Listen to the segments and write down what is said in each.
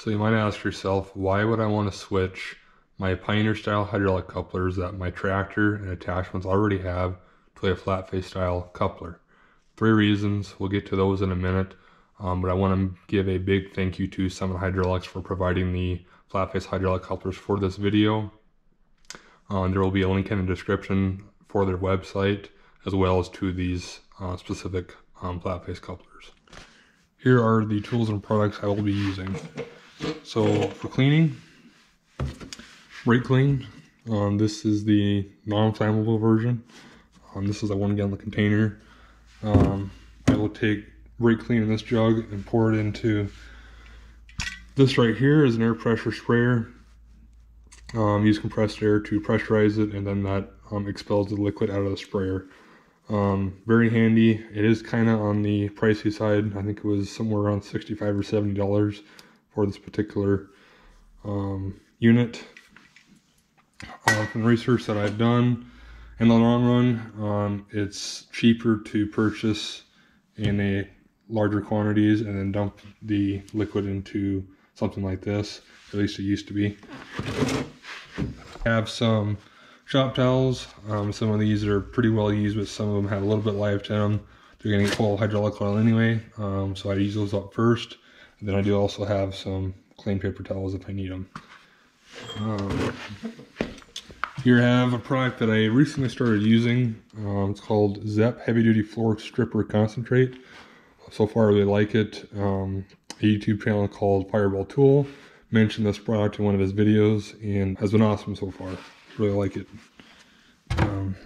So you might ask yourself, why would I want to switch my Pioneer style hydraulic couplers that my tractor and attachments already have to a flat face style coupler? Three reasons, we'll get to those in a minute, um, but I want to give a big thank you to Summit Hydraulics for providing the flat face hydraulic couplers for this video. Um, there will be a link in the description for their website as well as to these uh, specific um, flat face couplers. Here are the tools and products I will be using. So for cleaning, brake clean. Um, this is the non-flammable version. Um, this is a one gallon container. Um, I will take brake clean in this jug and pour it into this right here is an air pressure sprayer. Um, use compressed air to pressurize it and then that um, expels the liquid out of the sprayer. Um, very handy. It is kind of on the pricey side. I think it was somewhere around 65 or 70 dollars for this particular um, unit. Uh, from research that I've done, in the long run, um, it's cheaper to purchase in a larger quantities and then dump the liquid into something like this. At least it used to be. Have some shop towels. Um, some of these are pretty well used, but some of them have a little bit life to them. They're going to get full hydraulic oil anyway, um, so I use those up first. And then I do also have some clean paper towels if I need them. Um, here I have a product that I recently started using. Um, it's called Zep Heavy Duty Floor Stripper Concentrate. So far, I really like it. Um, a YouTube channel called Fireball Tool mentioned this product in one of his videos and has been awesome so far. Really like it. Um,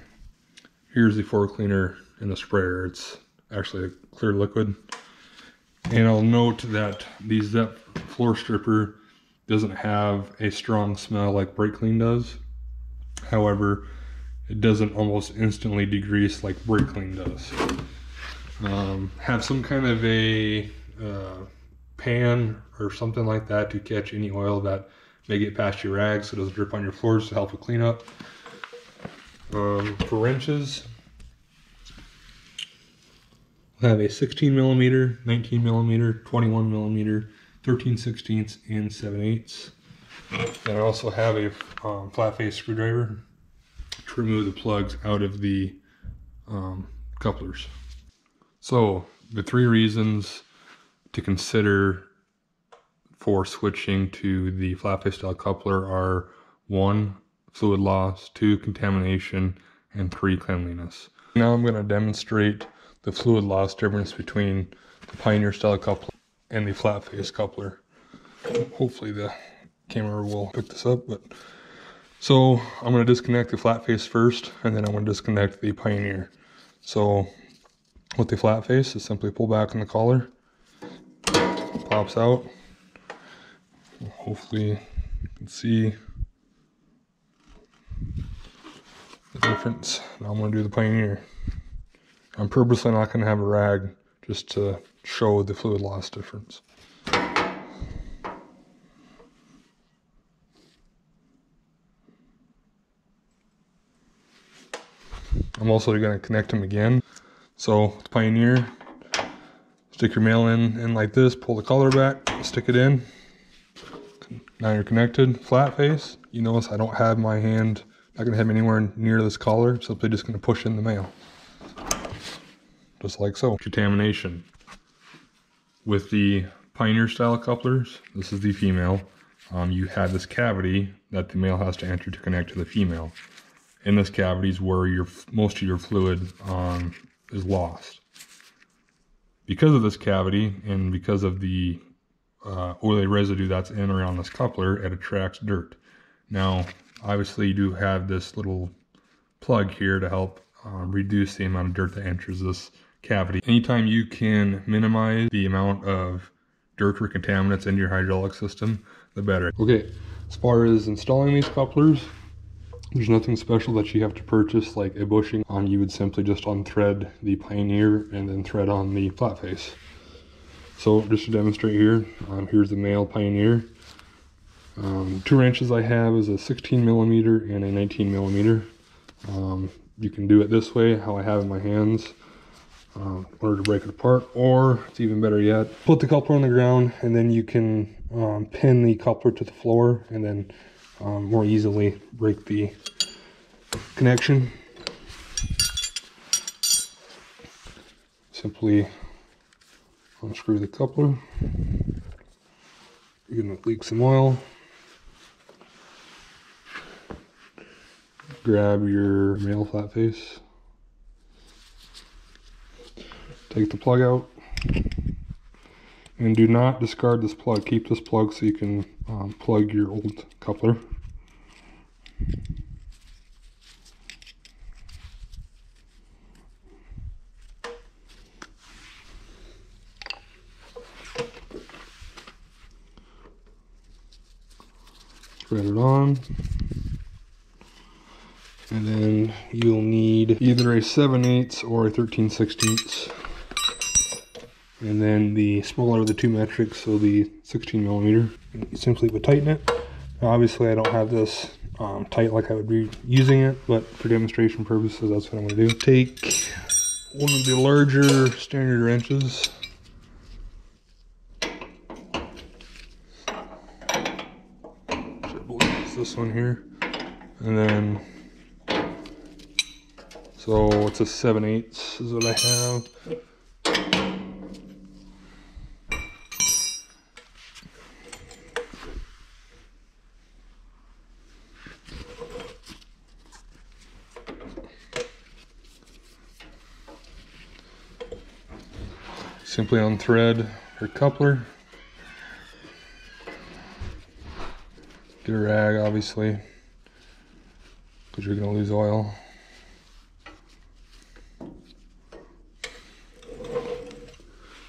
here's the floor cleaner in the sprayer. It's actually a clear liquid. And I'll note that the Zep floor stripper doesn't have a strong smell like brake clean does. However, it doesn't almost instantly degrease like brake clean does. Um, have some kind of a uh, pan or something like that to catch any oil that may get past your rags so it doesn't drip on your floors to help with cleanup. Um, for wrenches, we have a 16 millimeter, 19 millimeter, 21 millimeter, 13 sixteenths, and 7 eighths. And I also have a um, flat face screwdriver to remove the plugs out of the um, couplers. So the three reasons to consider for switching to the flat face style coupler are one, fluid loss, two, contamination, and three, cleanliness. Now I'm going to demonstrate the fluid loss difference between the Pioneer style coupler and the flat face coupler. Hopefully the camera will pick this up, but so I'm going to disconnect the flat face first, and then I'm to disconnect the Pioneer. So with the flat face, is simply pull back on the collar, pops out. Hopefully you can see the difference. Now I'm going to do the Pioneer. I'm purposely not going to have a rag just to show the fluid loss difference. I'm also going to connect them again. So Pioneer, stick your male in, in like this, pull the collar back, stick it in. Now you're connected, flat face. You notice I don't have my hand, not gonna have anywhere near this collar, simply just gonna push in the male. Just like so. Contamination. With the Pioneer style couplers, this is the female, um, you have this cavity that the male has to enter to connect to the female. In this cavity is where your most of your fluid um, is lost. Because of this cavity and because of the uh, oily residue that's in around this coupler, it attracts dirt. Now, obviously you do have this little plug here to help um, reduce the amount of dirt that enters this cavity. Anytime you can minimize the amount of dirt or contaminants in your hydraulic system, the better. Okay, as far as installing these couplers, there's nothing special that you have to purchase like a bushing. Um, you would simply just unthread the Pioneer and then thread on the flat face. So just to demonstrate here, um, here's the male Pioneer. Um, two wrenches I have is a 16 millimeter and a 19 millimeter. Um, you can do it this way, how I have in my hands. Um, in order to break it apart. Or it's even better yet, put the coupler on the ground and then you can um, pin the coupler to the floor and then um, more easily break the connection. Simply unscrew the coupler. You're gonna leak some oil. Grab your male flat face. Take the plug out. And do not discard this plug. Keep this plug so you can um, plug your old coupler. Thread it on. And then you'll need either a 7 8 or a 13 16 and then the smaller of the two metrics, so the 16 millimeter. You simply would tighten it. Now, obviously, I don't have this um, tight like I would be using it, but for demonstration purposes, that's what I'm going to do. Take one of the larger standard wrenches. this one here, and then so it's a 7 8 is what I have. Simply unthread your coupler. Get a rag, obviously, because you're going to lose oil.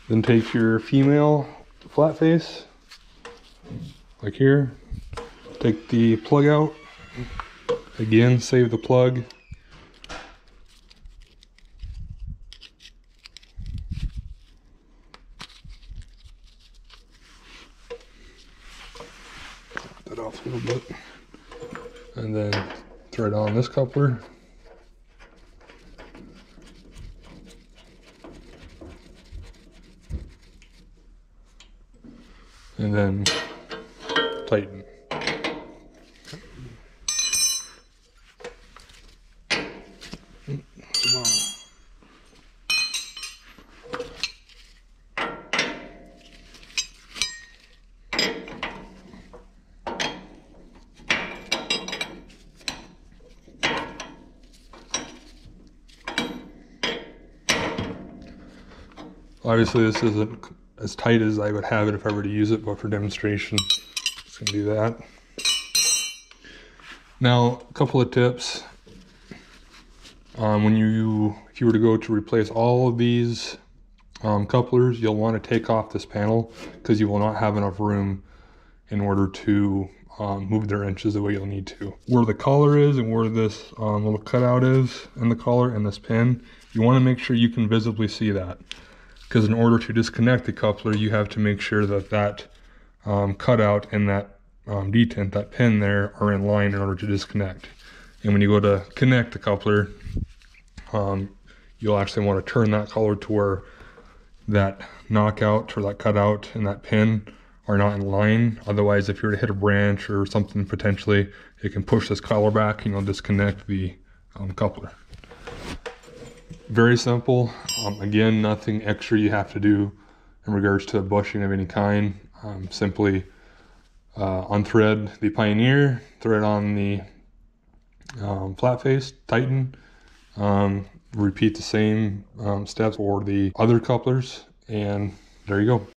Then take your female flat face, like here. Take the plug out. Again, save the plug. That off a little bit. And then thread on this coupler. And then tighten. Obviously this isn't as tight as I would have it if I were to use it, but for demonstration, just gonna do that. Now, a couple of tips. Um, when you, if you were to go to replace all of these um, couplers, you'll want to take off this panel because you will not have enough room in order to um, move their inches the way you'll need to. Where the collar is and where this um, little cutout is in the collar and this pin, you want to make sure you can visibly see that because in order to disconnect the coupler, you have to make sure that that um, cutout and that um, detent, that pin there, are in line in order to disconnect. And when you go to connect the coupler, um, you'll actually want to turn that collar to where that knockout or that cutout and that pin are not in line. Otherwise, if you were to hit a branch or something potentially, it can push this collar back and you'll disconnect the um, coupler. Very simple. Um, again, nothing extra you have to do in regards to bushing of any kind. Um, simply uh, unthread the Pioneer, thread on the um, flat face, tighten, um, repeat the same um, steps for the other couplers, and there you go.